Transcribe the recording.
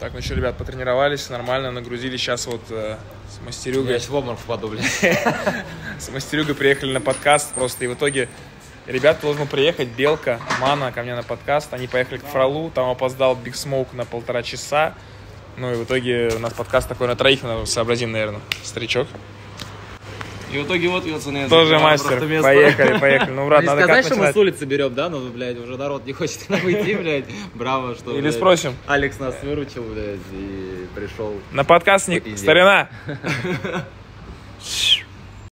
Так, ну что, ребят, потренировались, нормально, нагрузили. Сейчас вот э, с Я мастерюгой, сейчас в обморок впаду, блядь. с мастерюгой приехали на подкаст просто. И в итоге ребята должны приехать, Белка, Мана ко мне на подкаст. Они поехали к Фролу, там опоздал Big Smoke на полтора часа. Ну и в итоге у нас подкаст такой на троих, сообразим, наверное, старичок. И в итоге вот, пацаны, Тоже мастер. Поехали, поехали. Ну, брат, надо сказать, как что мы с улицы берем, да? Ну, блядь, уже народ не хочет нам идти, блядь. Браво, что, Или блядь, спросим. Алекс нас выручил, блядь, и пришел. На подкаст не... Старина!